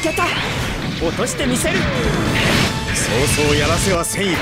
つけた。落としてみせる。そうそうやらせはせんよ。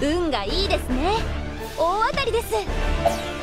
運がいいですね。大当たりです。